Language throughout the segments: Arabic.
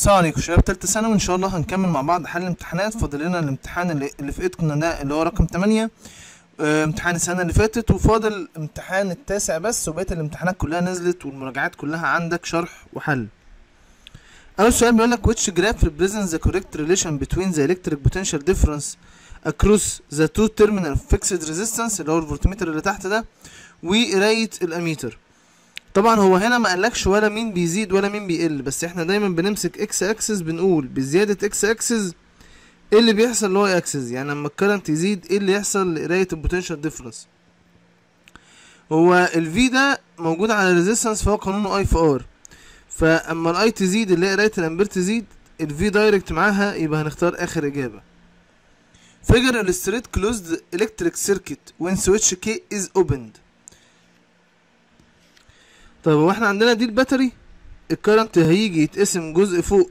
السلام عليكم شباب تالتة ثانوي إن شاء الله هنكمل مع بعض حل الامتحانات. فاضل لنا الامتحان اللي, اللي في ايدكم ده اللي هو رقم 8 آه امتحان السنة اللي فاتت وفاضل امتحان التاسع بس وبقية الامتحانات كلها نزلت والمراجعات كلها عندك شرح وحل. أول سؤال بيقول لك which graph represents the correct relation between the electric potential difference across the two terminal fixed resistance اللي هو الفولتمتر اللي تحت ده وقراية الأميتر؟ طبعا هو هنا ما قالكش ولا مين بيزيد ولا مين بيقل بس إحنا دايما بنمسك إكس اكسس بنقول بزيادة إكس اكسس إيه اللي بيحصل هو اكسس يعني لما ال current يزيد إيه اللي يحصل لقراية ال potential difference هو ال V ده موجود على ال resistance فهو قانونه I في R فأما ال I تزيد اللي هي قراية الامبير تزيد ال V direct معاها يبقى هنختار آخر إجابة. Figure illustrate closed electric circuit when switch K is opened. طيب هو إحنا عندنا دي ال battery ال current هيجي يتقسم جزء فوق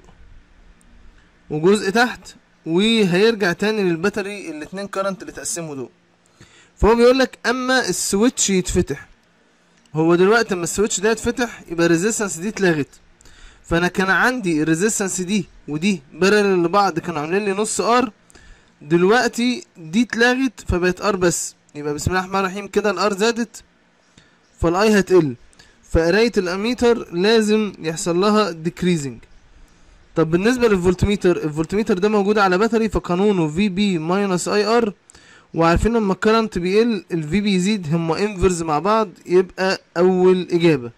وجزء تحت وهيرجع تاني لل battery الاتنين current اللي اتقسموا دول. فهو بيقول لك أما ال switch يتفتح. هو دلوقتي أما ال switch ده يتفتح يبقى ال resistance دي اتلغت. فأنا كان عندي ال resistance دي ودي parallel لبعض كانوا عاملين لي نص R دلوقتي دي اتلغت فبقت R بس. يبقى بسم الله الرحمن الرحيم كده ال R زادت فال I هتقل. فقراية الأميتر لازم يحصل لها decreasing. طب بالنسبة للفولتميتر الفولتميتر ده موجود على battery فقانونه VB minus I R وعارفين لما ال current بيقل ال VB يزيد هما inverse مع بعض يبقى أول إجابة.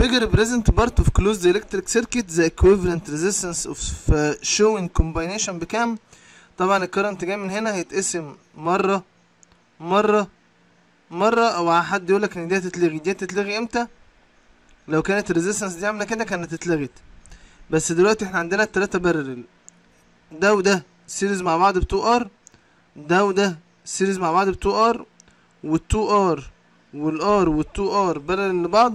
Figure present part of closed electric circuit the equivalent resistance of uh, showing combination بكام؟ طبعا ال current جاي من هنا هيتقسم مرة مرة مرة أو حد يقولك إن دي هتتلغي دي هتتلغي إمتى؟ لو كانت ال resistance دي عاملة كده كانت اتلغت. بس دلوقتي إحنا عندنا التلاتة parallel ده وده series مع بعض ب two R ده وده series مع بعض ب two R وال two R وال R وال two R parallel لبعض.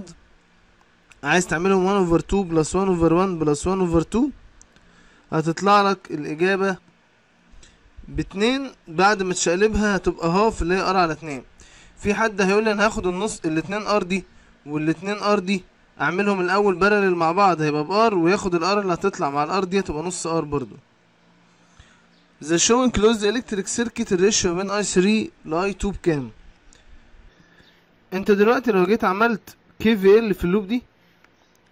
عايز تعملهم 1 over 2 plus 1 over 1 plus 1 over 2 هتطلع لك الإجابة باتنين. بعد ما تشقلبها هتبقى half اللي هي R على اتنين. في حد هيقول لي أنا هاخد النص الاتنين R دي والاتنين R دي أعملهم الأول parallel مع بعض هيبقى ب R وياخد ال R اللي هتطلع مع ال R دي هتبقى نص R برضو. The showing closed electric circuit ال ratio بين I 3 ل I 2 بكام؟ أنت دلوقتي لو جيت عملت KVL في ال loop دي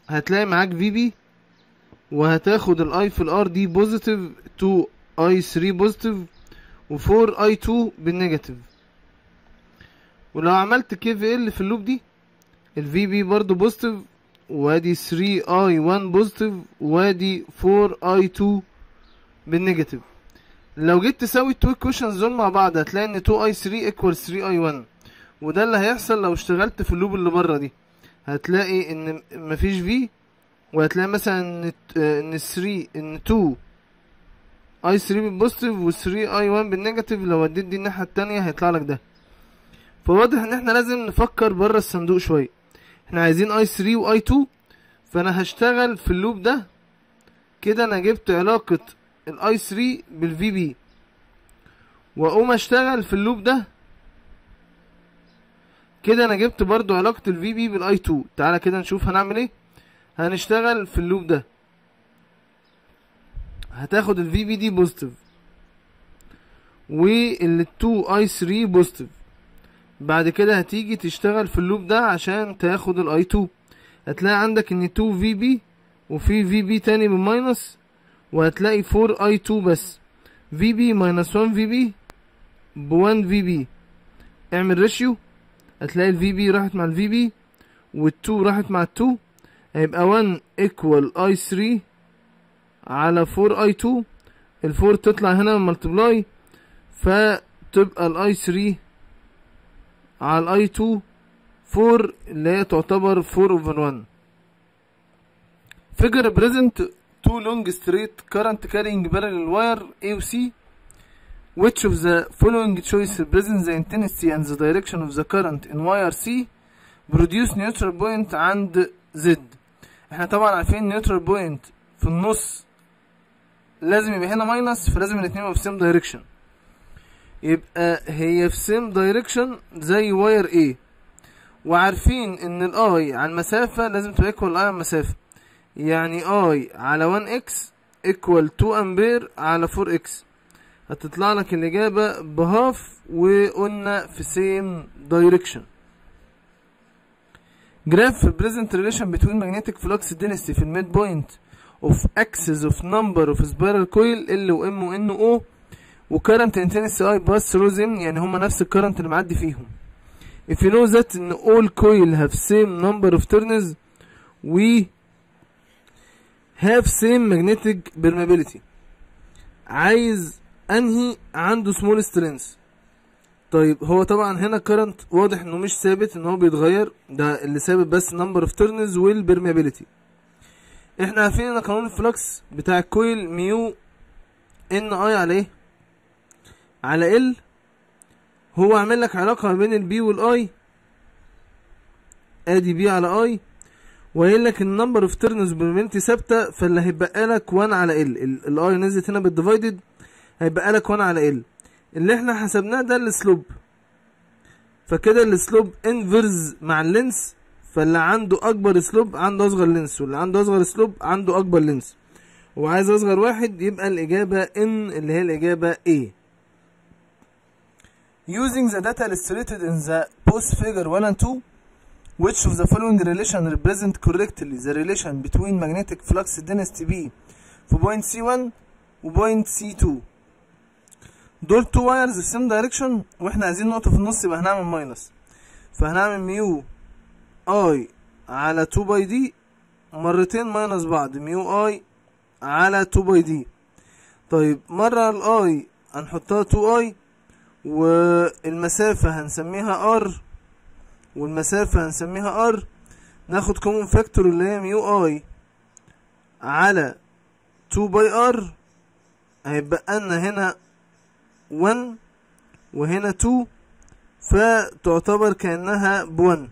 هتلاقي معاك VB وهتاخد ال I في ال R دي positive 2 I 3 positive و4 I 2 بال negative ولو عملت KVL في ال loop دي ال VB برضو positive وادي 3 I 1 positive وادي 4 I 2 بال negative لو جيت تساوي ال two equations دول مع بعض هتلاقي إن 2 I 3 equal 3 I 1 وده اللي هيحصل لو اشتغلت في ال loop اللي بره دي. هتلاقي إن مفيش V وهتلاقي مثلا إن إن 3 إن 2 I 3 بال positive و 3 I 1 بال negative لو اديت دي الناحية التانية هيطلع لك ده. فواضح إن إحنا لازم نفكر بره الصندوق شوية. إحنا عايزين I 3 و I 2 فأنا هشتغل في ال loop ده. كده أنا جبت علاقة ال I 3 بال VB. وأقوم أشتغل في ال loop ده. كده أنا جبت برضو علاقة ال VB بال I 2 تعالى كده نشوف هنعمل إيه. هنشتغل في ال loop ده. هتاخد ال VB دي positive وال 2 I 3 positive بعد كده هتيجي تشتغل في ال loop ده عشان تاخد ال I 2 هتلاقي عندك إن 2 VB وفي VB تاني بال minus وهتلاقي 4 I 2 بس. VB minus 1 VB ب 1 VB اعمل ratio هتلاقي ال VB راحت مع ال VB وال2 راحت مع ال2 هيبقى 1 equal I 3 على 4 I 2 ال4 تطلع هنا multiply فتبقى ال I 3 على ال I 2 4 اللي هي تعتبر 4 over 1 figure present two long straight current carrying parallel wire A و C which of the following choice represents the intensity and the direction of the current in wire C produce neutral point عند Z إحنا طبعا عارفين neutral point في النص لازم يبقى هنا ماينس فلازم الاتنين يبقوا في same direction يبقى هي في same direction زي واير A. وعارفين إن ال I على المسافة لازم تبقى equal ال I على المسافة. يعني I على 1 X equal 2 أمبير على 4 X هتطلع لك الإجابة ب half وقلنا في same direction. graph present relation between magnetic flux density في ال mid point of axis of number of spiral coil L و M و N و current intensity I pass through them يعني هما نفس ال current اللي معدي فيهم. If you know that إن all coil have same number of turns we have same magnetic permeability. عايز أنهي عنده smallest length طيب هو طبعا هنا current واضح إنه مش ثابت إن هو بيتغير. ده اللي ثابت بس number of turns وال permeability إحنا عارفين إن قانون ال flux بتاع ال coil mu N I على إيه على L هو عامل لك علاقة ما بين ال B وال I آدي B على I وقايل لك ال number of turns permeability ثابتة فاللي هيبقى لك 1 على L. ال I نزلت هنا بال divided هيبقى لك 1 على L. اللي إحنا حسبناه ده ال slope فكده ال slope inverse مع ال length فاللي عنده أكبر slope عنده أصغر length واللي عنده أصغر slope عنده أكبر length وعايز أصغر واحد يبقى الإجابة ان اللي هي الإجابة A. using the data illustrated in the post figure 1 and 2 which of the following relation represent correctly the relation between magnetic flux density B في point C1 و point C2 دول two wires في same direction وإحنا عايزين نقطة في النص يبقى هنعمل ماينس فهنعمل ميو اي على 2 pi d مرتين minus بعض mu I على 2 pi d طيب مرة ال I هنحطها 2 I والمسافة هنسميها r والمسافة هنسميها r ناخد common factor اللي هي mu I على 2 pi r هيبقى لنا هنا 1 وهنا 2 فتعتبر كأنها ب one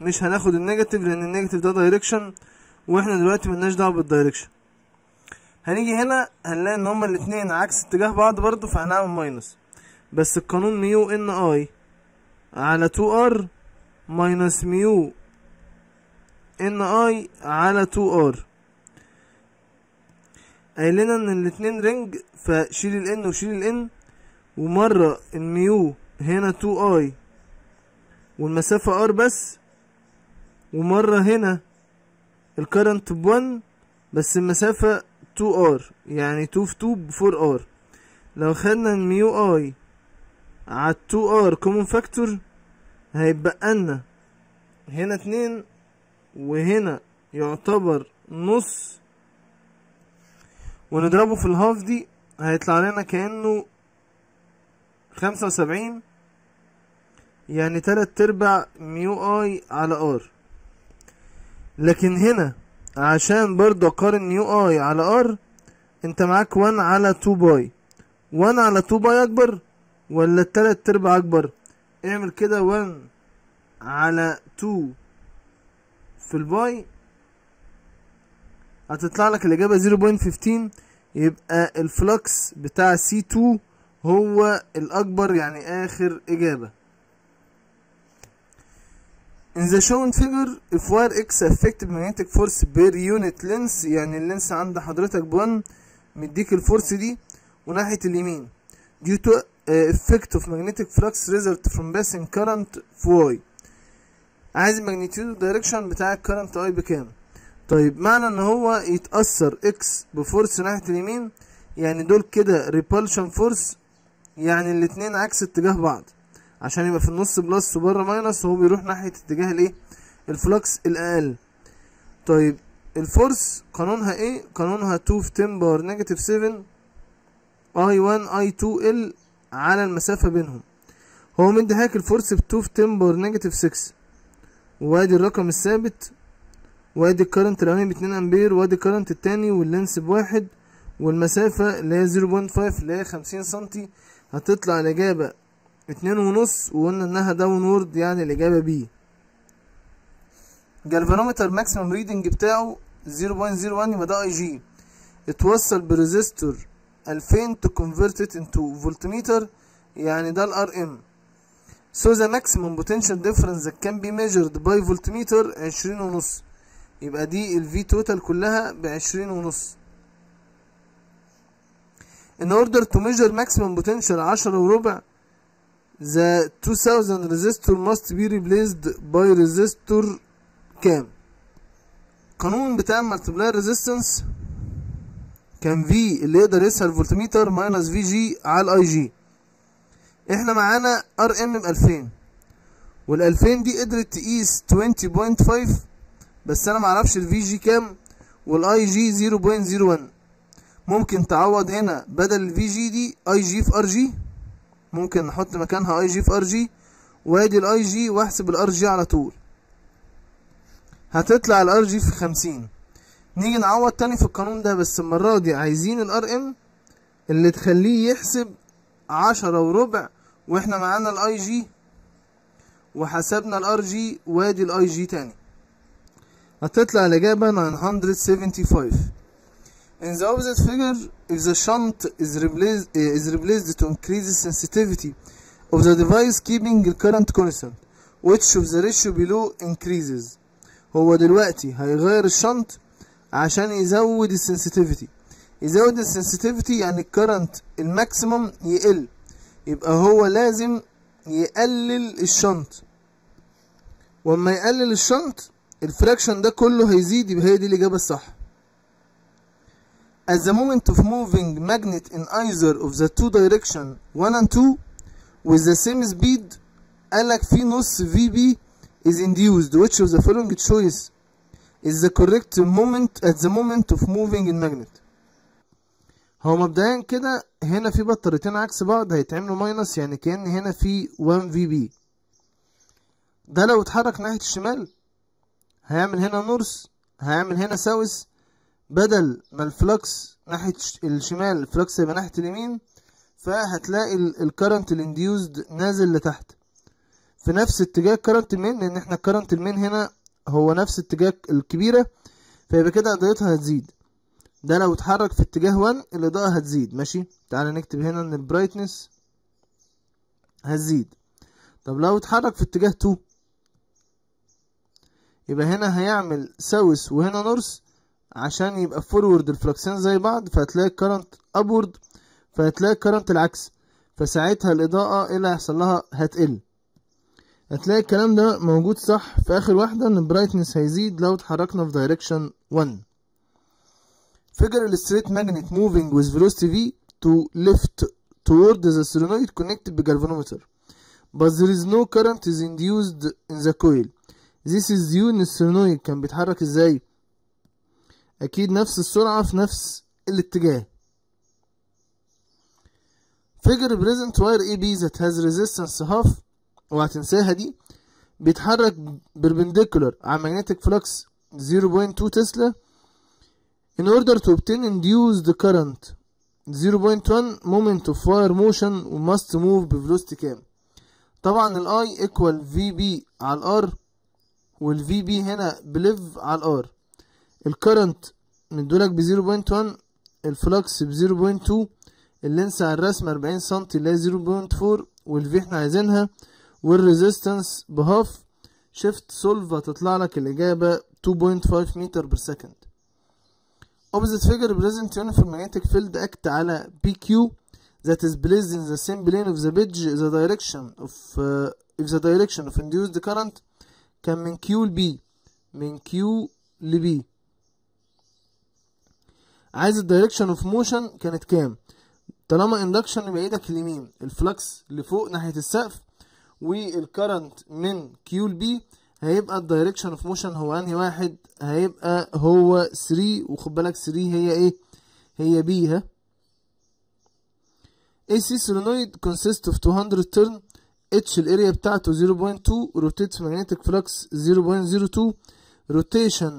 مش هناخد ال negative لأن ال negative ده direction وإحنا دلوقتي ملناش دعوة بال direction هنيجي هنا هنلاقي إن هما الاتنين عكس اتجاه بعض برضو فهنعمل minus بس القانون mu N I على 2 r minus mu N I على 2 r. قايل لنا إن الاتنين ring فشيل الان وشيل الان ومرة ال mu هنا 2 I. والمسافة R بس ومرة هنا ال current ب one بس المسافة 2 R. يعني 2 في 2 ب 4 R. لو خدنا ال mu I على 2 R common factor هيبقى لنا هنا اتنين وهنا يعتبر نص. ونضربه في ال half دي هيطلع لنا كأنه خمسة وسبعين يعني تلات ارباع mu I على R. لكن هنا عشان برضه أقارن mu I على R أنت معاك 1 على 2 pi 1 على 2 pi أكبر. ولا التلات أرباع أكبر. اعمل كده 1 على 2 في ال pi هتطلع لك الإجابة 0.15 يبقى ال flux بتاع C 2 هو الأكبر يعني آخر إجابة. In the shown figure, if wire X effective magnetic force per unit length يعني ال length عند حضرتك ب one مديك ال force دي وناحية اليمين. Due to effect of magnetic flux result from passing current في Y عايز ال magnitude direction بتاع ال current I بكام؟ طيب معنى إن هو يتأثر X ب force ناحية اليمين يعني دول كده repulsion force يعني الاتنين عكس اتجاه بعض. عشان يبقى في النص plus وبره minus وهو بيروح ناحية اتجاه الإيه؟ ال flux الأقل. طيب ال force قانونها إيه؟ قانونها 2 في 10 power negative 7 I 1 I 2 L على المسافة بينهم. هو مديهاك ال force ب 2 في 10 power negative 6 وادي الرقم الثابت. وادي ال current الاولاني ب 2 أمبير. وادي ال current التاني وال length بواحد. والمسافة اللي هي 0.5 اللي هي 50 سنتي. هتطلع الإجابة اتنين ونص. وقلنا إنها downward يعني الإجابة B جالفانومتر maximum reading بتاعه 0.01 يبقى ده I G اتوصل ب resistor 2000 تو convert it into voltmeter يعني ده الار ام so the maximum potential difference that can be measured by voltmeter 20 ونص يبقى دي الفي توتال كلها بعشرين ونص in order to measure maximum potential عشرة وربع the 2000 resistor must be replaced by resistor كام قانون بتاع multiplier resistance كان V اللي يقدر يقيسه الفولتميتر minus V G على ال I G إحنا معانا R M ب 2000 وال 2000 دي قدرت تقيس 20.5 بس أنا معرفش ال V G كام وال I G 0.01 ممكن تعوض هنا بدل الفي جي دي اي جي في ار جي ممكن نحط مكانها اي جي في ار جي وأدي ال I G وأحسب ال R G على طول. هتطلع ال R G في خمسين. نيجي نعوض تاني في القانون ده بس المرة دي عايزين ال R M اللي تخليه يحسب عشرة وربع وإحنا معانا ال I G وحسبنا ال R G وادي ال I G تاني هتطلع الإجابة 975 In the opposite figure, if the shunt is replaced, uh, is replaced to increase the sensitivity of the device keeping the current constant, which of the ratio below increases. هو دلوقتي هيغير ال shunt عشان يزود ال sensitivity يزود ال sensitivity يعني ال current ال maximum يقل. يبقى هو لازم يقلل ال shunt وأما يقلل ال shunt ال fraction ده كله هيزيد يبقى هي دي الإجابة الصح. At the moment of moving magnet in either of the two direction 1 and 2 with the same speed قالك في نص VB is induced. Which of the following choice is the correct moment at the moment of moving in magnet. هو مبدئيا كده هنا في بطاريتين عكس بعض هيتعملوا minus يعني كأن هنا في 1 VB ده لو اتحرك ناحية الشمال هيعمل هنا north هيعمل هنا south بدل ما ال flux ناحية الشمال ال flux يبقى ناحية اليمين فهتلاقي ال current ال induced نازل لتحت. في نفس اتجاه ال current ال main لأن إحنا ال current ال main هنا هو نفس اتجاه الكبيرة فيبقى كده اضاءتها هتزيد. ده لو اتحرك في اتجاه 1 الإضاءة هتزيد. ماشي؟ تعالى نكتب هنا إن ال brightness هتزيد. طب لو اتحرك في اتجاه 2 يبقى هنا هيعمل south وهنا north عشان يبقى forward ال fluxين زي بعض فهتلاقي ال current upward فهتلاقي ال current العكس. فساعتها الإضاءة إيه اللي هيحصل لها هتقل. هتلاقي الكلام ده موجود صح في اخر واحدة ان ال brightness هيزيد لو اتحركنا في direction 1 figure illustrate magnet moving with velocity v to left toward the solenoid connected بجالفانومتر but there is no current is induced in the coil this is due ان السولenoid كان بيتحرك إزاي أكيد نفس السرعة في نفس الاتجاه figure present wire AB that has resistance half وهتنساها دي بيتحرك perpendicular على magnetic flux 0.2 تسلا in order to obtain induced current 0.1 moment of wire motion must move بvelocity كام؟ طبعا ال I equal VB على R وال VB هنا BLV على ال R. ال current مدولك ب 0.1 ال flux ب 0.2 ال length على الرسم 40 سم اللي هي 0.4 وال V إحنا عايزينها وال resistance ب half shift solve هتطلع لك الإجابة 2.5 meter per second opposite figure present uniform magnetic field act على PQ that is placed in the same plane of the bridge the direction of uh, if the direction of induced current كان من Q ل B من Q ل B عايز ال direction of motion كانت كام طالما induction يبقى إيدك اليمين ال flux لفوق ناحيه السقف وال current من Q ل B هيبقى ال direction of motion هو أنهي واحد؟ هيبقى هو 3 وخد بالك 3 هي إيه؟ هي B ها. AC solenoid consist of 200 turn each ال area بتاعته 0.2 rotate في magnetic flux 0.02 rotation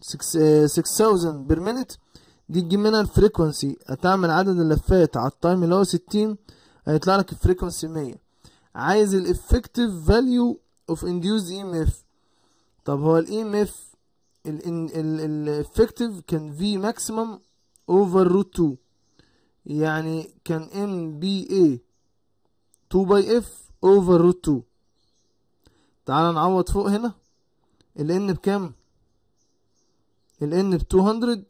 6000 per minute. دي تجيب منها ال frequency هتعمل عدد اللفات على التايم اللي هو 60 هيطلع لك ال frequency 100 عايز ال effective value of induced EMF طب هو ال EMF ال effective كان في maximum over root 2 يعني كان N B A 2 pi f over root 2 تعال نعوض فوق هنا. ال n بكام؟ ال N ب 200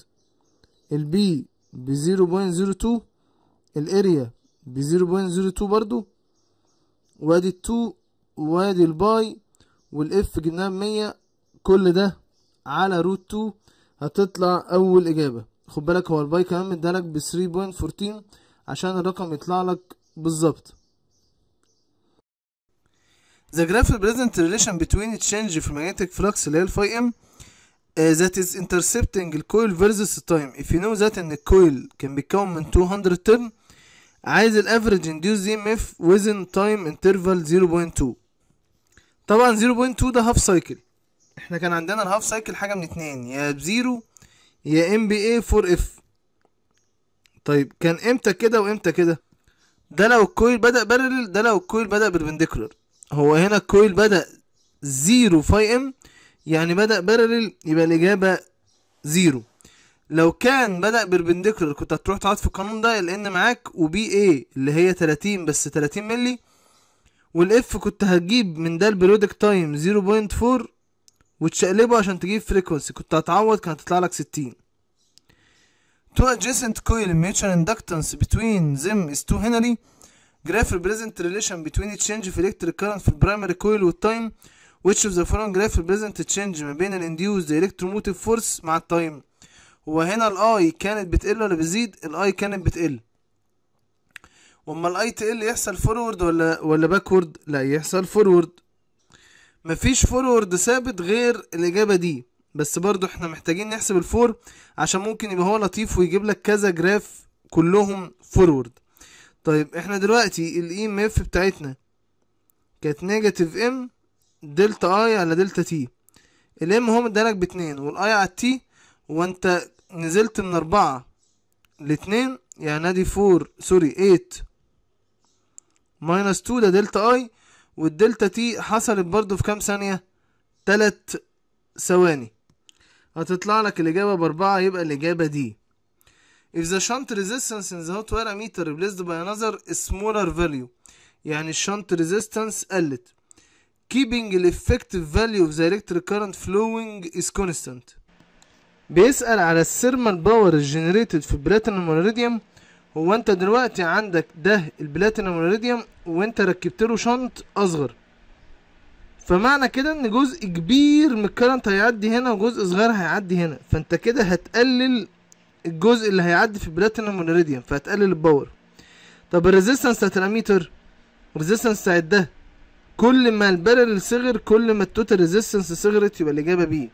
ال B ب 0.02 ال area ب 0.02 برضو. وادي ال 2 وادي ال pi وال f جبناها ب 100 كل ده على root 2 هتطلع أول إجابة. خد بالك هو ال pi كمان مدالك ب 3.14 عشان الرقم يطلع لك بالظبط. The graph represent relation between change في magnetic flux اللي هي ال phi m uh, that is intercepting ال coil versus time. If you know that ان ال coil كان بيتكون من 200 turn عايز ال average induced EMF within time interval 0.2 طبعا 0.2 ده half cycle إحنا كان عندنا ال half cycle حاجة من اتنين يا ب zero يا N B A 4 f طيب كان إمتى كده وإمتى كده؟ ده لو ال coil بدأ parallel ده لو ال coil بدأ perpendicular هو هنا ال coil بدأ zero phi m يعني بدأ parallel يبقى الإجابة zero لو كان بدا perpendicular كنت هتروح تعوض في القانون ده لأن معاك و B A اللي هي 30 بس 30 milli وال f كنت هتجيب من ده ال periodic time 0.4 وتشقلبه عشان تجيب frequency كنت هتعوض كانت هتطلع لك 60 Two adjacent coil mutual inductance between them is 2 Henry graph represent relation between change في electric current في primary coil وال time which of the following graph represent change ما بين ال induced electromotive force مع ال time هو هنا ال I كانت بتقل ولا بتزيد؟ ال I كانت بتقل. وأما ال I تقل يحصل forward ولا ولا backward لا يحصل forward مفيش forward ثابت غير الإجابة دي. بس برضو إحنا محتاجين نحسب ال four عشان ممكن يبقى هو لطيف ويجيب لك كذا graph كلهم forward طيب إحنا دلوقتي ال EMF بتاعتنا كانت negative M delta I على delta t ال M هو مدالك باتنين وال I على ال t وانت نزلت من اربعة لاتنين يعني ادي four sorry eight minus two ده delta I وال delta t حصلت برضو في كام ثانية تلات ثواني هتطلع لك الإجابة بأربعة يبقى الإجابة دي If the shunt resistance in the hot wire meter replaced by another smaller value يعني ال shunt resistance قلت keeping the effective value of the electric current flowing is constant بيسأل على ال thermal power ال generated في ال platinum iridium هو أنت دلوقتي عندك ده ال platinum iridium وأنت ركبت له shunt أصغر. فمعنى كده إن جزء كبير من ال current هيعدي هنا وجزء صغير هيعدي هنا. فأنت كده هتقلل الجزء اللي هيعدي في ال platinum iridium فهتقلل ال power طب ال resistance بتاعت الأميتر؟ ال resistance بتاعت ده. كل ما ال parallel صغر كل ما ال total resistance صغرت يبقى الإجابة B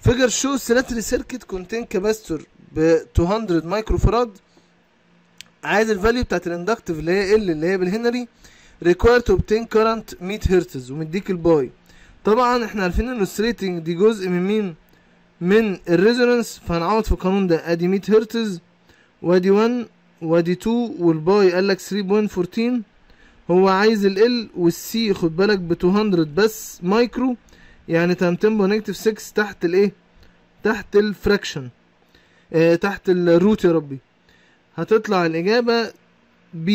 figure show oscillatory circuit contain capacitor ب 200 micro farad عايز ال value بتاعت ال inductive اللي هي L اللي هي بال henry. required to obtain current 100 هرتز ومديك ال pi. طبعا إحنا عارفين ان ال circuit دي جزء من مين؟ من ال resonance. فهنعوض في القانون ده. أدي 100 هرتز وادي 1 وادي 2 وال pi قال لك 3.14 هو عايز ال L وال C خد بالك ب 200 بس مايكرو. يعني times ten power negative 6 تحت الايه تحت ال fraction آه تحت ال root يا ربي هتطلع الإجابة B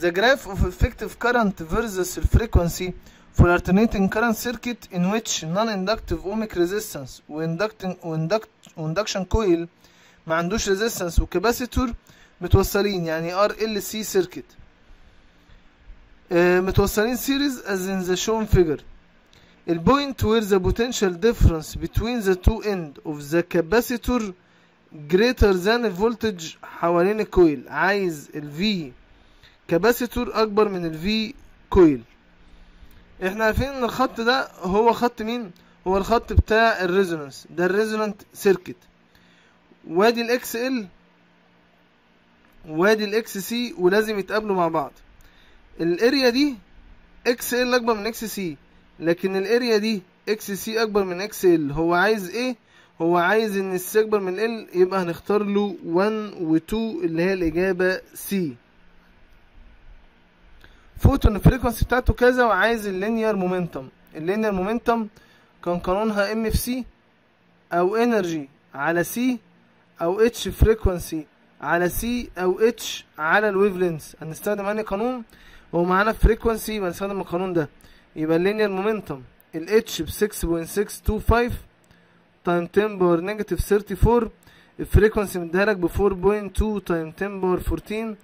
The graph of effective current versus frequency for alternating current circuit in which non-inductive ohmic resistance وinducting وinduct وinduction coil ما عندوش resistance وكاباسيتور متوصلين يعني RLC circuit آه متوصلين series as in the shown figure. the point where the potential difference between the two end of the capacitor greater than voltage حوالين الكويل. عايز ال كاباسيتور أكبر من ال coil. إحنا عارفين إن الخط ده هو خط مين؟ هو الخط بتاع ال resonance ده ال resonant circuit وادي ال XL وادي ال XC ولازم يتقابلوا مع بعض. ال area دي XL أكبر من XC لكن ال area دي XC أكبر من XL هو عايز إيه؟ هو عايز إن ال C أكبر من L يبقى هنختار له 1 و 2 اللي هي الإجابة C فوتون ال frequency بتاعته كذا وعايز ال linear momentum ال linear momentum كان قانونها M في C أو energy على C أو H frequency على C أو H على ال wavelength هنستخدم أنهي قانون؟ هو معانا frequency يبقى نستخدم القانون ده. يبقى ال linear momentum ال H ب 6.625 time 10 power negative 34 ال frequency مديها لك ب 4.2 time 10 power 14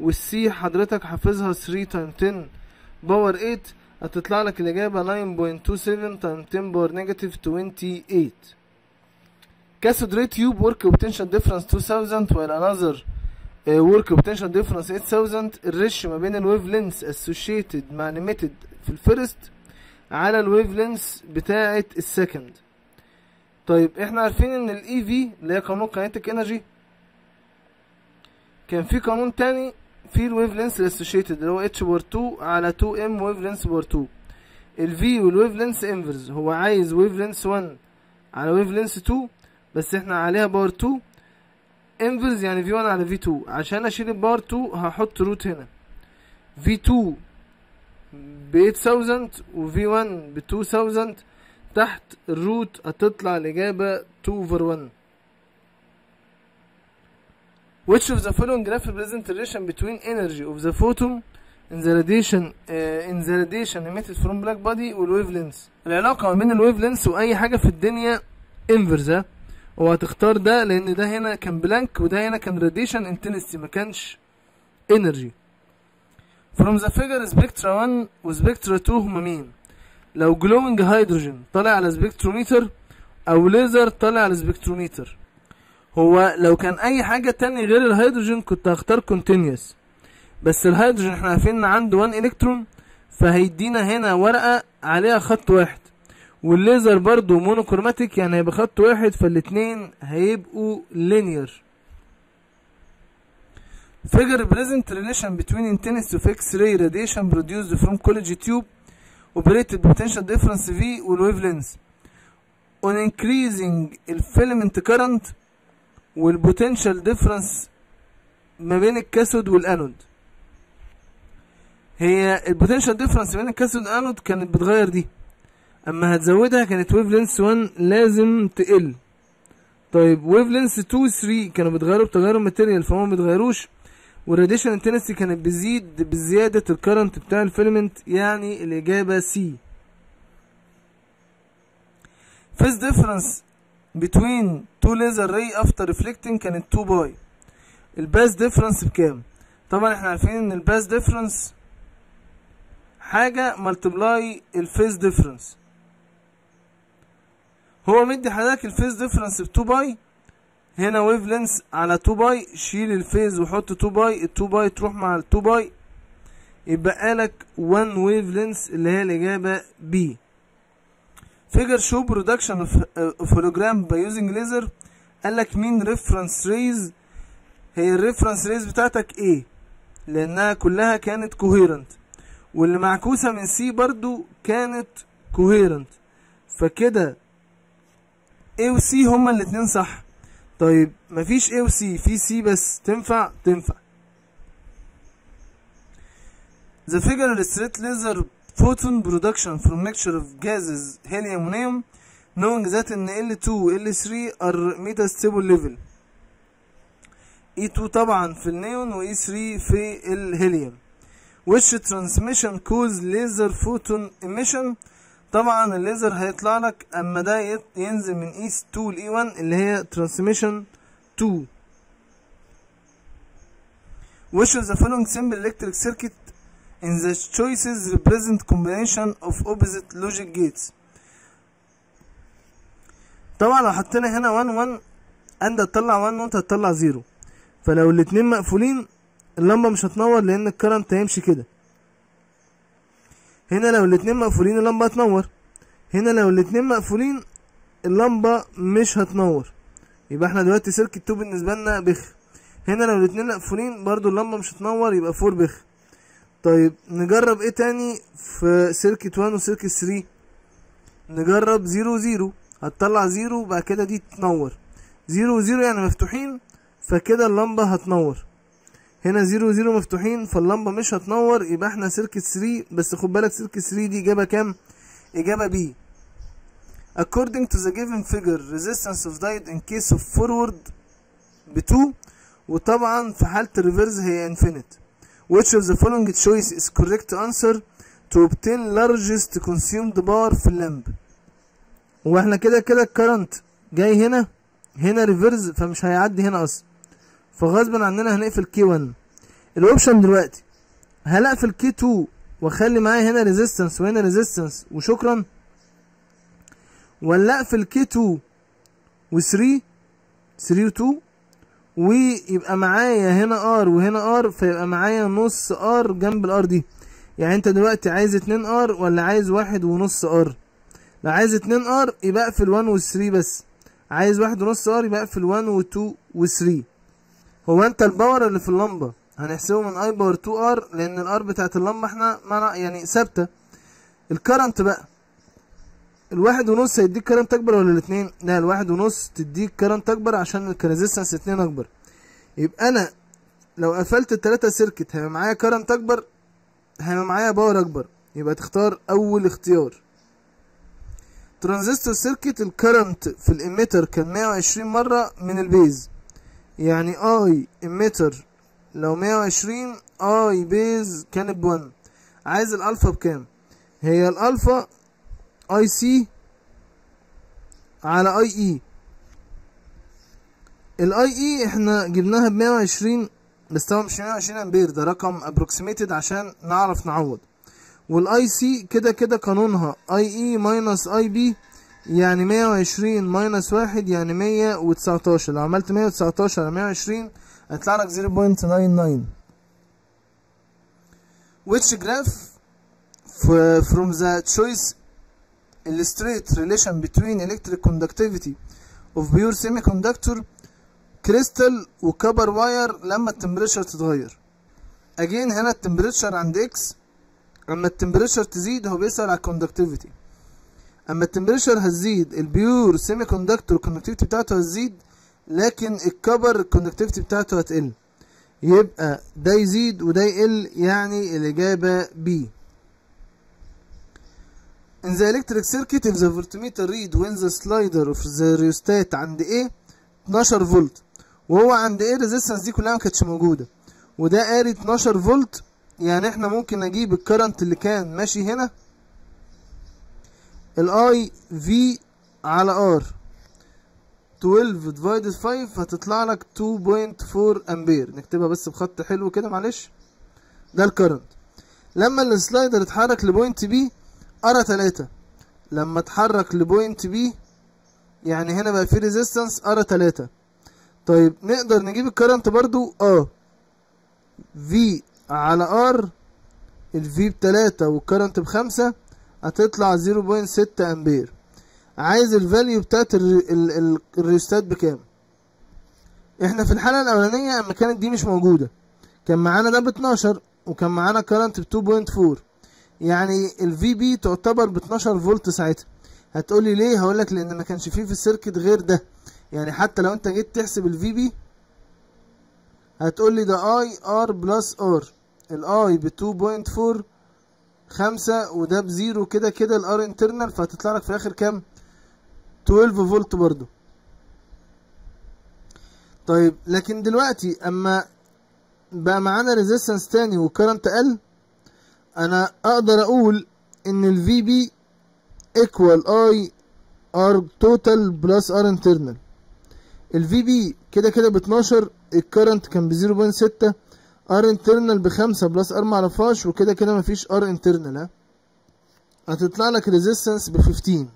وال C حضرتك حافظها 3 time 10 power 8 هتطلع لك الإجابة 9.27 time 10 power negative 28 cathode ray tube work potential difference 2000 while another work potential difference 8000 ال ratio ما بين ال wavelength associated مع ال emitted في ال first على ال wavelength بتاعة ال second طيب إحنا عارفين إن ال eV اللي هي قانون kinetic energy كان في قانون تاني في ال wavelength ال associated اللي هو H power 2 على 2 M wavelength power 2 ال V وال wavelength inverse هو عايز wavelength 1 على wavelength 2 بس إحنا عليها power 2 inverse يعني V 1 على V 2 عشان اشيل ال power 2 هحط root هنا V 2 ب 8000 و V 1 ب 2000 تحت ال root هتطلع الإجابة 2 over 1 Which of the following graph represent the relation between energy of the photon in the radiation uh, in the radiation emitted from black body لينس العلاقة ما بين الويف لينس وأي حاجة في الدنيا انفرز وهتختار ده لأن ده هنا كان بلانك وده هنا كان radiation intensity ما كانش energy. From the figure spectra 1 و spectra 2 هما مين؟ لو glowing hydrogen طالع على سبكتروميتر أو ليزر طالع على spectrometer هو لو كان أي حاجة تاني غير الهيدروجين كنت هختار continuous. بس الهيدروجين إحنا عارفين إن عنده 1 الكترون فهيدينا هنا ورقة عليها خط واحد. والليزر برضو monochromatic يعني هيبقى خط واحد فالاتنين هيبقوا linear. Figure represent relation between intensity of X-ray radiation produced from Coolidge tube operated potential difference V وال wavelength on increasing ال filament current وال potential difference ما بين ال cathode وال anode هي ال potential difference بين ال cathode وال anode كانت بتغير دي. أما هتزودها كانت wavelength 1 لازم تقل. طيب wavelength 2 3 كانوا بيتغيروا بتغير ال material فهم ما بيتغيروش. وال radiation intensity كانت بتزيد بزيادة ال current بتاع ال filament يعني الإجابة C phase difference between two laser ray after reflecting كانت 2 pi ال path difference بكام؟ طبعا إحنا عارفين إن ال path difference حاجة multiply ال phase difference هو مدي حضرتك ال phase difference ب 2 pi هنا wavelength على 2 pi شيل ال phase وحط 2 pi ال 2 pi تروح مع ال 2 pi يبقى لك 1 wavelength اللي هي B. Figure show production of, of hologram by using laser. قال لك مين reference rays. هي ال reference rays بتاعتك A. لأنها كلها كانت coherent. واللي معكوسة من C برضو كانت coherent. فكده A و C هما الاتنين صح طيب مفيش A و C في C بس تنفع تنفع The figure illustrates laser photon production from mixture of gases helium ونيوم knowing that ان L2 و L3 are metastable level E2 طبعا في النيون و E3 في الهيليوم which transmission cause laser photon emission طبعا الليزر هيطلع لك أما ده ينزل من E2 ل E1 اللي هي transmission 2 which of the following simple electric circuit in the choices represent combination of opposite logic gates. طبعا لو حطينا هنا 1 1 انت هتطلع 1 وانت هتطلع 0 فلو الاتنين مقفولين اللمبة مش هتنور لأن الكرنت هيمشي كده. هنا لو الاتنين مقفولين اللمبة هتنور. هنا لو الاتنين مقفولين اللمبة مش هتنور. يبقى إحنا دلوقتي circuit 2 بالنسبة لنا بخ. هنا لو الاتنين مقفولين برضو اللمبة مش هتنور يبقى 4 بخ. طيب نجرب إيه تاني في circuit 1 و circuit 3 نجرب 0 0 هتطلع 0 وبعد كده دي تنور. 0 0 يعني مفتوحين فكده اللمبة هتنور. هنا 0 0 مفتوحين فاللمبة مش هتنور يبقى إحنا circuit 3 بس خد بالك circuit 3 دي إجابة كام؟ إجابة B according to the given figure resistance of diode in case of forward ب 2 وطبعا في حالة ال reverse هي infinite. Which of the following choice is correct answer to obtain largest consumed power في اللمب؟ وإحنا كده كده ال current جاي هنا هنا reverse فمش هيعدي هنا أصلا. فغصبا عننا هنقفل K 1 ال option دلوقتي هل اقفل K 2 واخلي معايا هنا resistance وهنا resistance وشكرا. ولأ اقفل K 2 و3 3 و 2 ويبقى معايا هنا R وهنا R فيبقى معايا نص R جنب ال R دي. يعني انت دلوقتي عايز 2 R ولا عايز واحد ونص R لو عايز 2 R يبقى اقفل 1 و 3 بس. عايز واحد ونص R يبقى اقفل 1 و 2 و 3 هو انت ال power اللي في اللمبة. هنحسبه من I power 2 R لأن ال R بتاعت اللمبة إحنا يعني ثابتة. ال current بقى. الواحد ونص هيديك current أكبر ولا الاتنين لا الواحد ونص تديك current أكبر عشان ال resistance اتنين أكبر. يبقى أنا لو قفلت التلاتة circuit هيبقى معايا current أكبر هيبقى معايا power أكبر. يبقى تختار أول اختيار. ترانزستور circuit ال current في ال emitter كان 120 مرة من ال base. يعني I emitter. لو 120 I base كانت بون عايز الألفا بكام؟ هي الألفا آي سي على آي إي. ال I E إحنا جبناها ب 120 بس طبعا مش 120 أمبير ده رقم approximated عشان نعرف نعوض. وال I C كده كده قانونها I E minus I B يعني 120 minus واحد يعني 119 لو عملت 119 على 120 هيطلع لك 0.99 which graph from the choice illustrate relation between electric conductivity of pure semiconductor crystal و copper wire لما ال temperature تتغير. Again هنا ال temperature عند x. أما ال temperature تزيد هو بيسأل على ال conductivity اما ال temperature هتزيد ال pure semiconductor ال conductivity بتاعته هتزيد لكن ال copper ال conductivity بتاعته هتقل. يبقى ده يزيد وده يقل يعني الإجابة B. In the electric circuit if the voltmeter read when the slider of the rheostat عند A 12 فولت. وهو عند A resistance دي كلها ما كانتش موجودة. وده قاري 12 فولت. يعني إحنا ممكن نجيب ال current اللي كان ماشي هنا ال I V على R 12 divided 5 هتطلع لك 2.4 امبير نكتبها بس بخط حلو كده معلش. ده ال current لما ال slider اتحرك ل point B قرأ 3 لما اتحرك ل point B يعني هنا بقى في resistance قرأ 3 طيب نقدر نجيب ال current برضو؟ آه. V على R ال V بتلاتة وال current بخمسة. هتطلع zero point ستة أمبير. عايز ال value بتاعت الريستات بكام؟ إحنا في الحالة الأولانية أما كانت دي مش موجودة. كان معانا ده باتناشر وكان معانا ب two point four. يعني ال VB تعتبر باتناشر فولت ساعتها. هتقولي ليه؟ هقولك لأن ما كانش فيه في ال circuit غير ده. يعني حتى لو أنت جيت تحسب ال VB هتقولي ده I R plus r ال I ب 2.4 خمسة وده ب zero كده كده ال r internal فهتطلع لك في الآخر كام؟ 12 فولت برضو طيب لكن دلوقتي أما بقى معانا resistance تاني و current قل أنا أقدر أقول إن ال VB equal I R total plus r internal ال VB كده كده ب 12 ال current كان ب 0.6 r internal بخمسة plus R معرفهاش وكده كده مفيش r internal ها هتطلع لك resistance ب 15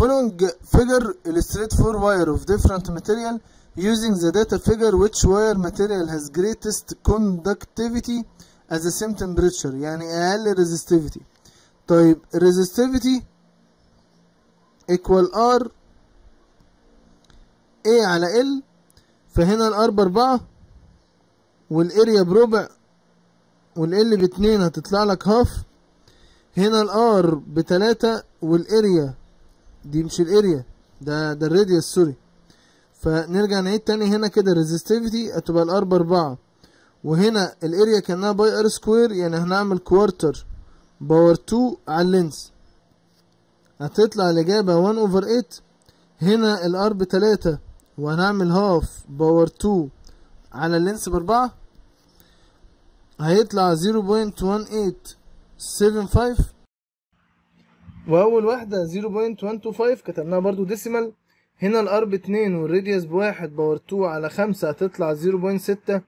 following figure illustrate four wire of different material using the data figure which wire material has greatest conductivity at the same temperature يعني أقل resistivity طيب resistivity equal R A على L فهنا ال R باربعة وال area بربع وال L باتنين هتطلع لك half هنا ال R بتلاتة وال area دي مش ال area ده ده ال radius sorry. فنرجع نعيد تاني هنا كده resistivity هتبقى ال R باربعة. وهنا ال area كأنها pi r square يعني هنعمل quarter power 2 على ال length. هتطلع الإجابة 1 over 8 هنا ال R بتلاتة وهنعمل half power 2 على ال length باربعة. هيطلع 0.18 0.75 وأول واحدة 0.125 كتبناها برضو decimal هنا ال R باتنين وال radius بواحد power two على خمسة هتطلع 0.6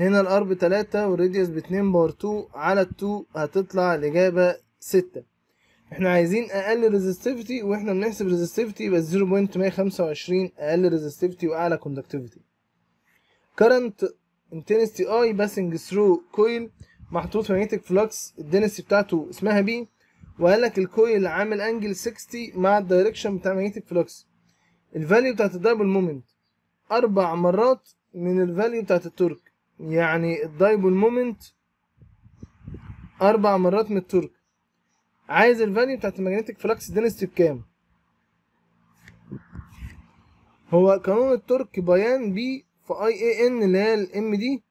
هنا ال R بتلاتة وال radius باتنين power two على ال two هتطلع الإجابة ستة. إحنا عايزين أقل resistivity وإحنا بنحسب resistivity يبقى 0.125 أقل resistivity وأعلى conductivity current intensity I passing through coil محطوط في magnetic flux. ال density بتاعته اسمها B وقال لك ال coil عامل angle 60 مع ال direction بتاع magnetic flux. ال value بتاعت ال dipole moment أربع مرات من ال value بتاعت ال torque يعني ال dipole moment أربع مرات من ال torque عايز ال value بتاعت ال magnetic flux density بكام؟ هو قانون ال torque BIAN B في IAN اللي هي ال MD.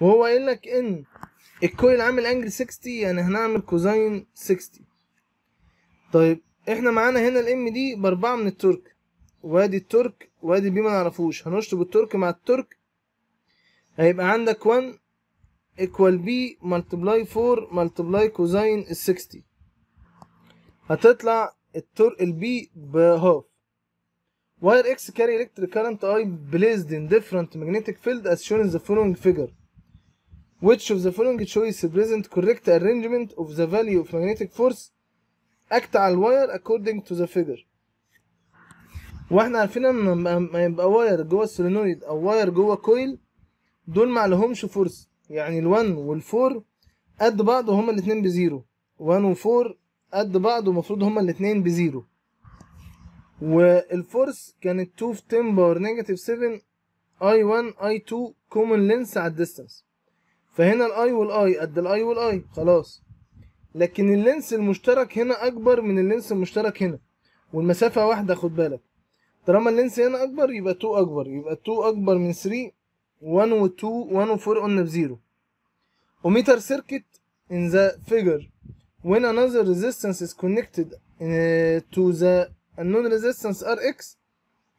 وهو قايل لك إن ال coil عامل angle 60 يعني هنعمل cosine 60 طيب إحنا معانا هنا الام دي بأربعة من التورك وأدي التورك وأدي البي ما نعرفوش. هنشطب التورك مع التورك هيبقى عندك 1 equal b multiply 4 multiply كوزاين ال 60 هتطلع التور البي بهاف. Wire x carry electric current I placed in different magnetic field as shown in the following figure which of the following choice present correct arrangement of the value of magnetic force act على ال wire according to the figure وإحنا عارفين ان لما يبقى wire جوه ال solenoid أو wire جوه coil دول ما لهمش force يعني ال1 وال4 قد بعض وهما الاتنين بزيرو 1 و4 قد بعض ومفروض هما الاتنين بزيرو وال force كانت 2 في 10 power negative 7 I 1 I 2 common length على ال distance فهنا الاي والاي قد الاي والاي خلاص. لكن ال length المشترك هنا أكبر من ال length المشترك هنا. والمسافة واحدة خد بالك. طالما ال length هنا أكبر يبقى 2 أكبر. يبقى 2 أكبر من 3 1 و 2 1 و 4 قلنا بزيرو. Ohmmeter circuit in the figure. When another resistance is connected uh, to the unknown resistance Rx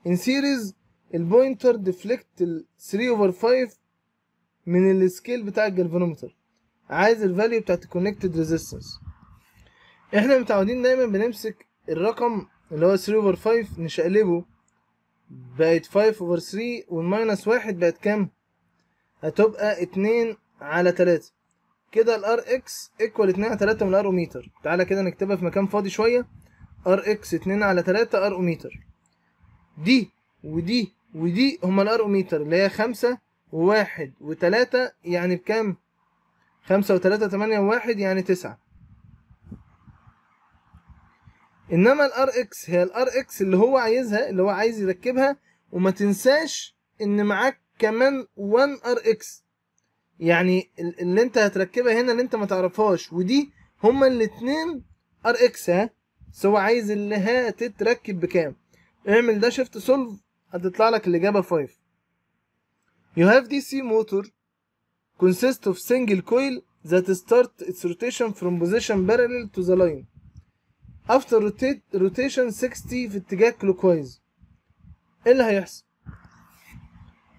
in series ال pointer deflect ال 3 over 5 من ال scale بتاع الجلفانومتر. عايز ال value بتاعت ال connected resistance إحنا متعودين دايما بنمسك الرقم اللي هو 3 over 5 نشقلبه. بقت 5 over 3 وال minus واحد بقت كام؟ هتبقى 2 على 3 كده ال Rx equal 2 على 3 من ال R ohmmeter تعالى كده نكتبها في مكان فاضي شوية. Rx 2 على 3 R ohmmeter دي ودي ودي هما ال R ohmmeter اللي هي 5 وواحد وتلاتة يعني بكام؟ خمسة وتلاتة تمانية وواحد يعني تسعة. إنما ال Rx هي ال Rx اللي هو عايزها اللي هو عايز يركبها وما تنساش إن معاك كمان 1 Rx يعني اللي أنت هتركبها هنا اللي أنت ما تعرفهاش ودي هما الاتنين Rx ها؟ بس هو عايز اللي هتتركب بكام اعمل ده shift solve هتطلع لك الإجابة 5 You have DC motor consists of single coil that start its rotation from position parallel to the line. After rotate, rotation 60 في اتجاه clockwise. إيه اللي هيحصل؟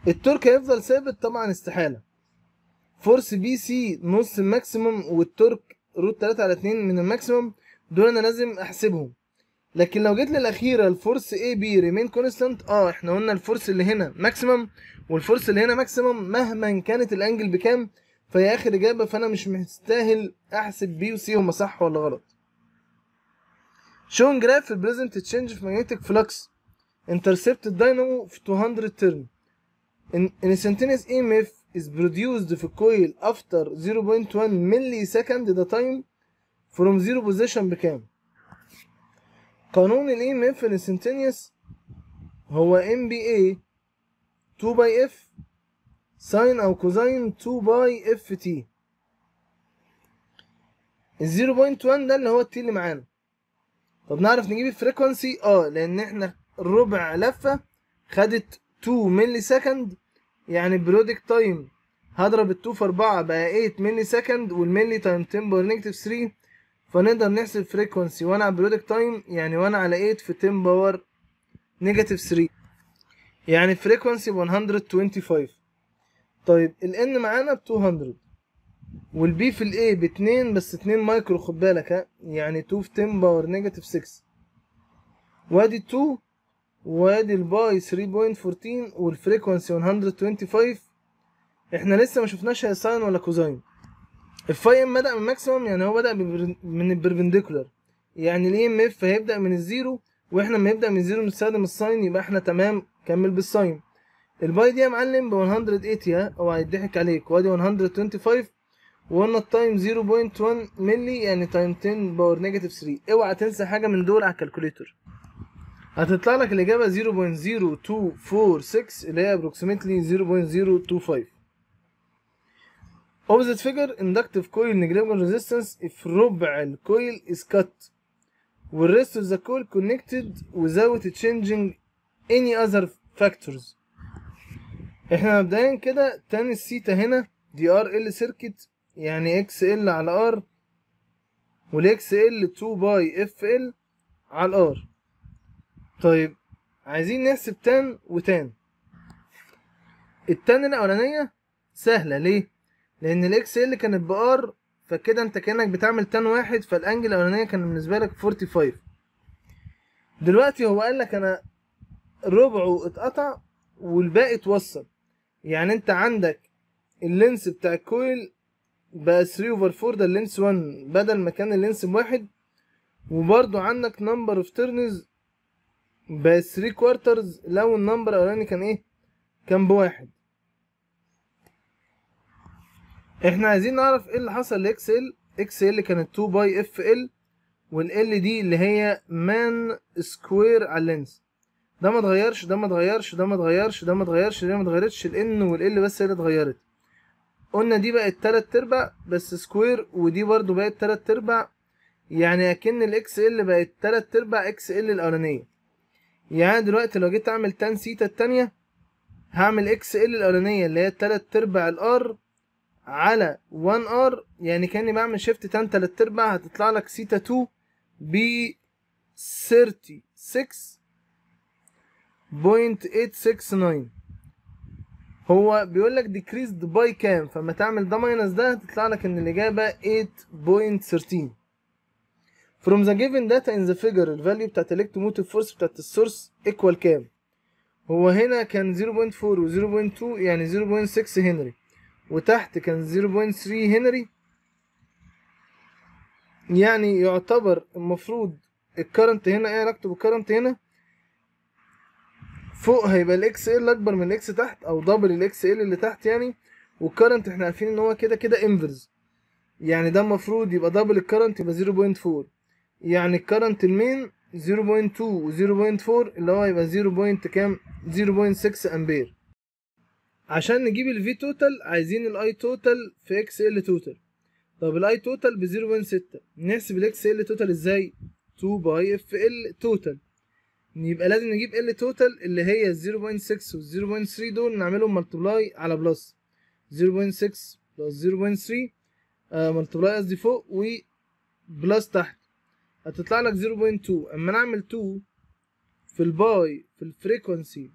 ال torque هيفضل ثابت طبعا استحالة. force BC نص ال maximum وال torque root 3 على 2 من ال maximum دول أنا لازم احسبهم. لكن لو جيت للأخيرة ال force AB remain constant آه إحنا قلنا ال force اللي هنا maximum وال force اللي هنا maximum مهما كانت ال angle بكام فهي آخر إجابة فأنا مش مستاهل أحسب B و C هما صح ولا غلط. shown graph represent change في magnetic flux intercept ال dynamo في 200 turn ان instantaneous EMF is produced في ال coil after 0.1 milli second ده from zero position بكام؟ قانون ال EMF ال instantaneous هو NBA 2 pi F sine أو cosine 2 pi f t ال 0.1 ده اللي هو ال t اللي معانا. طب نعرف نجيب ال frequency آه لأن إحنا ربع لفة خدت 2 milli second يعني periodic time هضرب ال 2 في 4 بقى 8 milli second والملي times 10 power negative 3 فنقدر نحسب frequency 1 على periodic time يعني 1 على 8 في 10 power negative 3 يعني frequency 125 طيب ال n معانا ب 200 وال B في ال A باتنين بس اتنين مايكرو خد بالك ها؟ يعني 2 في 10 power negative 6 وادي 2 وادي ال pi 3.14 وال frequency 125 إحنا لسه ما شفناش هي sine ولا cosine ال phi m بدأ من maximum يعني هو ببر- من ال perpendicular يعني ال EMF هيبدأ من ال zero وإحنا لما يبدأ من ال zero نستخدم ال sine يبقى إحنا تمام كمل بال sine. ال pi دي يا معلم ب 180 ها أوعى يضحك عليك. وأدي 125 وقلنا ال time 0.1 ملي يعني times 10 power negative 3 أوعى تنسى حاجة من دول على ال calculator هتطلع لك الإجابة 0.0246 اللي هي approximately 0.025 opposite figure inductive coil negligible resistance if ربع ال coil is cut. وال rest of the coil connected without changing any other factors. إحنا مبدئيا كده تاني السيتا هنا دي RL circuit يعني XL على R وال XL 2 pi f L على ال R طيب عايزين نحسب tan و tan ال tan الأولانية سهلة ليه؟ لأن ال XL كانت ب R فكده أنت كأنك بتعمل tan واحد فال angle الأولانية كان بالنسبة لك 45 دلوقتي هو قال لك أنا ربعه اتقطع والباقي اتوصل. يعني أنت عندك ال length بتاع ال coil بقى 3 over 4 ده ال length 1 بدل ما كان ال length بواحد وبرضو عندك number of turns بقى 3 quarters لو ال number الأولاني كان إيه؟ كان بواحد. إحنا عايزين نعرف إيه اللي حصل ل XL. XL كانت 2 pi f L وال L دي اللي هي μAN square على ال length ده ما اتغيرش ده ما اتغيرش ده ما اتغيرش ده ما اتغيرش ده ما اتغيرتش ال N وال L بس هي اللي اتغيرت. قلنا دي بقت تلات أرباع بس square ودي برضو بقت تلات أرباع يعني أكن ال XL بقت تلات أرباع XL الأولانية. يعني دلوقتي لو جيت أعمل tan theta التانية هعمل XL الأولانية اللي هي تلات أرباع ال R على 1 R يعني كأني بعمل shift tan تلات أرباع هتطلع لك سيتا 2 ب 36.869 هو بيقول لك decreased by كام؟ فلما تعمل ده minus ده هتطلع لك إن الإجابة 8.13 from the given data in the figure ال value بتاعت electromotive force بتاعت ال source equal كام؟ هو هنا كان 0.4 و 0.2 يعني 0.6 هنري وتحت كان 0.3 هنري. يعني يعتبر المفروض ال current هنا إيه علاقته بال current هنا؟ فوق هيبقى ال XL أكبر من ال X تحت أو double ال XL اللي تحت يعني. وال current إحنا عارفين إن هو كده كده inverse يعني ده المفروض يبقى double ال current يبقى 0.4 يعني ال current ال main 0.2 و 0.4 اللي هو يبقى 0. كام؟ 0.6 أمبير. عشان نجيب ال V total عايزين ال I total في XL total طب ال I total ب 0.6 نحسب ال XL total إزاي؟ 2 pi f L total يبقى لازم نجيب ال L total اللي هي 0.6 و 0.3 دول نعملهم multiply على plus 0.6 plus 0.3 آه multiply قصدي فوق و plus تحت. هتطلع لك 0.2 أما نعمل 2 في ال pi في ال frequency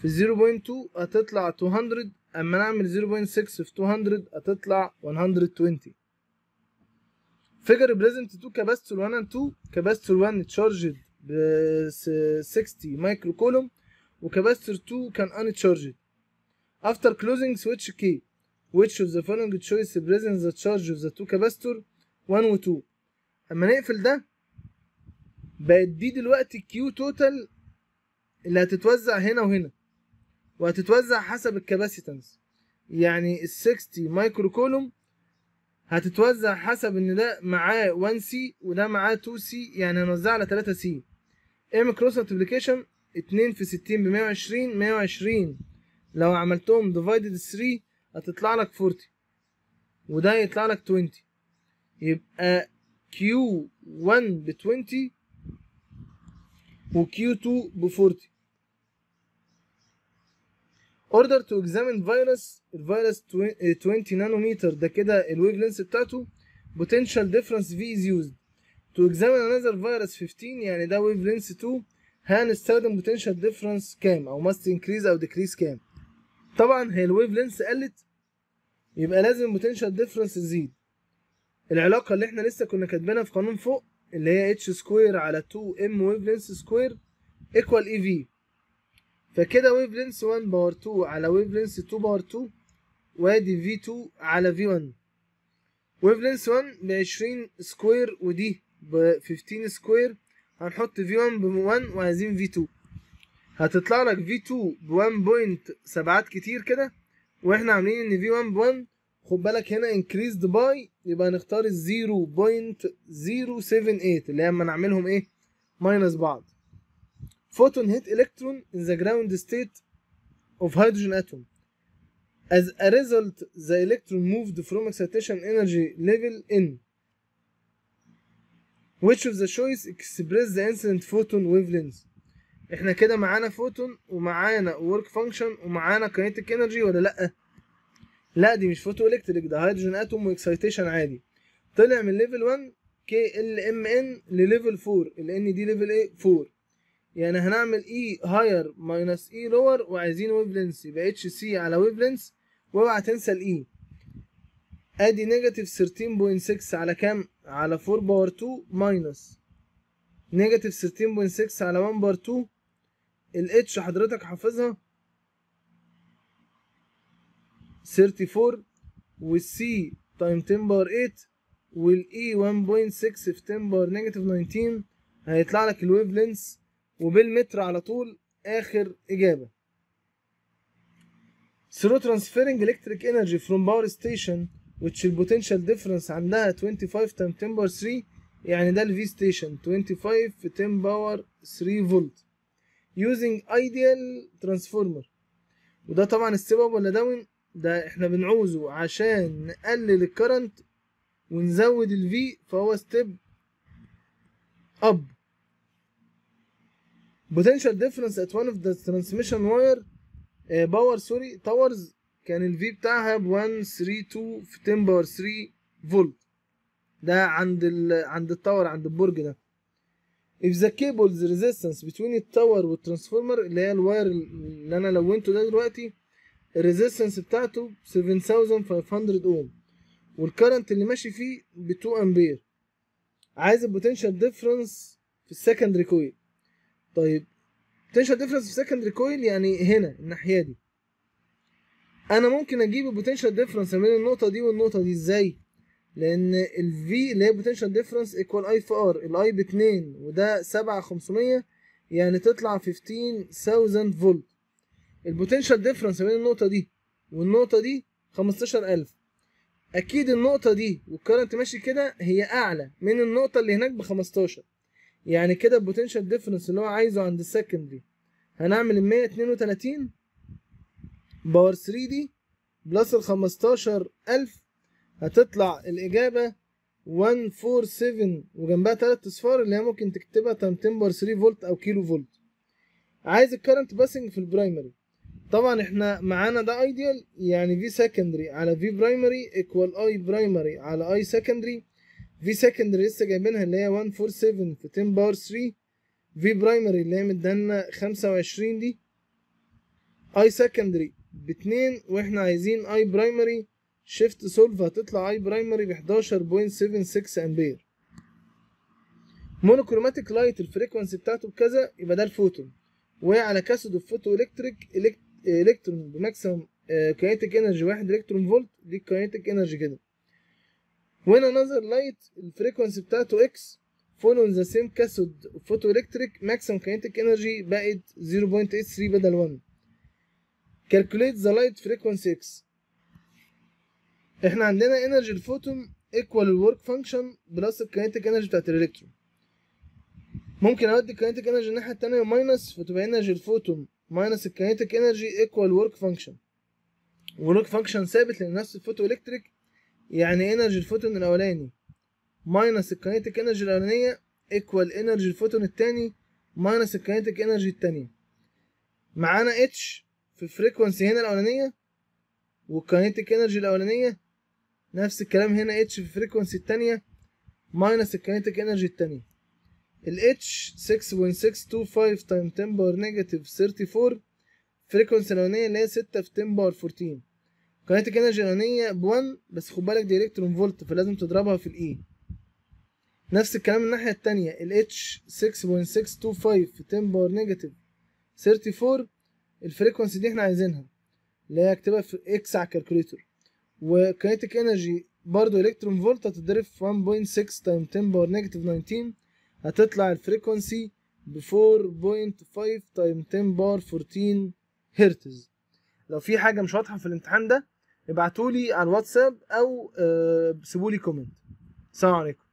في 0.2 هتطلع 200 أما نعمل 0.6 في 200 هتطلع 120 figure present 2 capacitor 1 and 2 capacitor 1 charged ب 60 micro coulomb و capacitor 2 كان uncharged after closing switch key. Which of the following choice presents the charge of the two capacitor? 1 و 2 أما نقفل ده بقت دي دلوقتي Q total اللي هتتوزع هنا وهنا. وهتتوزع حسب ال capacitance يعني ال 60 micro coulomb هتتوزع حسب إن ده معاه 1 C وده معاه 2 C يعني هنوزعها على 3 C اعمل cross multiplication 2 في 60 ب 120 120 لو عملتهم divided 3 هتطلع لك 40 وده يطلع لك 20 يبقى Q1 ب 20 و Q2 ب 40 order to examine virus الفيروس 20 نانومتر ده كده ال wave length بتاعته. Potential difference V is used. To examine another virus 15 يعني ده wave length 2 هنستخدم potential difference كام؟ أو must increase أو decrease كام؟ طبعا هي ال wave length قلت يبقى لازم ال potential difference تزيد العلاقة اللي إحنا لسه كنا كاتبينها في قانون فوق اللي هي h square على 2 m wave length square equal e V فكده wave length 1 power 2 على wave length 2 power 2 وادي V 2 على V 1 wave length 1 ب 20 square ودي ب 15 square هنحط V 1 ب 1 وعايزين V 2 هتطلع لك V 2 ب 1 point سبعات كتير كده وإحنا عاملين إن V 1 ب 1 خد بالك هنا increased by يبقى هنختار ال 0.078 اللي هي أما نعملهم إيه؟ ماينس بعض. Photon hit electron in the ground state of hydrogen atom as a result the electron moved from excitation energy level n which of the choice express the incident photon wavelength إحنا كده معانا فوتون ومعانا work function ومعانا kinetic energy ولا لا لا دي مش فوتو الكتريك ده هيدروجين اتوم واكسايتيشن عادي طلع من level 1 K L M N ل level 4 ال N دي level إيه 4 يعني هنعمل E higher minus E lower وعايزين wave length يبقى اتش سي على ويف لينس واوعى تنسى ال E أدي negative 13.6 على كام؟ على 4 power 2 minus negative 13.6 على 1 power 2 الاتش حضرتك حافظها؟ 34 وال c time 10 power 8 وال e 1.6 في 10 power negative 19 هيطلع لك ال wave length وبالمتر على طول آخر إجابة. Through transferring electric energy from power station which the potential difference عندها 25 times 10 power 3 يعني ده ال V station 25 في 10 power 3 volt using ideal transformer. وده طبعا ال step up ولا down ده إحنا بنعوزه عشان نقلل ال current ونزود ال V فهو step up potential difference at one of the transmission wire power sorry towers كان ال V بتاعها ب 132 في 10 power 3 فولت ده عند ال... عند ال tower عند البرج ده. If the cable's resistance between ال tower وال transformer اللي هي ال wire اللي أنا لونته ده دلوقتي ال resistance بتاعته 7500 ohm وال current اللي ماشي فيه ب 2 أمبير. عايز ال potential difference في ال secondary coil طيب potential difference في ال secondary coil يعني هنا الناحية دي. أنا ممكن أجيب ال potential difference بين النقطة دي والنقطة دي إزاي؟ لأن ال V اللي هي potential difference equal I في R ال I ب 2 وده 7500 يعني تطلع 15000 volt ال potential difference بين النقطة دي والنقطة دي 15000 أكيد النقطة دي وال current ماشي كده هي أعلى من النقطة اللي هناك ب 15 يعني كده ال potential difference اللي هو عايزه عند ال secondary هنعمل ال 132 power 3 دي plus ال 15000 هتطلع الإجابة 147 وجنبها تلات أصفار اللي هي ممكن تكتبها time 10 power 3 فولت أو kilo volt عايز ال current passing في ال primary طبعا إحنا معانا ده ideal يعني V secondary على V primary equal I primary على I secondary V secondary لسه جايبينها اللي هي 147 في 10 power 3 V primary اللي هي مدانا 25 دي. I secondary باتنين وإحنا عايزين I primary shift solve هتطلع I primary ب 11.76 امبير monochromatic light ال frequency بتاعته بكذا يبقى ده الفوتون وعلى cathode ال photoelectric electron ب maximum kinetic energy 1 electron volt دي ال kinetic energy كده. When another light ال frequency بتاعته x fall on the same cathode photo electric maximum kinetic energy بقت 0.83 بدل 1 calculate the light frequency x. إحنا عندنا energy الفوتون equal ال work function plus ال kinetic energy بتاعت الالكترون ممكن اودي ال kinetic energy الناحية التانية minus فتبقى energy الفوتون minus ال kinetic energy equal work function work function ثابت لأن نفس ال photoelectric يعني energy الفوتون الأولاني minus ال kinetic energy الأولانية equal energy الفوتون التاني minus ال kinetic energy التانية. معانا h في ال frequency هنا الأولانية وال kinetic energy الأولانية. نفس الكلام هنا h في ال frequency التانية minus ال kinetic energy التانية. ال H 6.625 times 10 power negative 34 frequency الأولانية اللي هي 6 في 10 power 14 kinetic energy الاولانيه ب 1 بس خد بالك دي electron volt فلازم تضربها في ال e. نفس الكلام الناحية التانية ال H 6.625 في 10 power negative 34 ال frequency دي إحنا عايزينها اللي هي اكتبها في x على ال calculator. و kinetic energy برضو electron volt هتتضرب في 1.6 times 10 power negative 19 هتطلع ال frequency ب 4.5 times 10 power 14 هرتز لو في حاجة مش واضحة في الامتحان ده ابعتولي على الواتساب أو آه، سيبولي comment. السلام عليكم.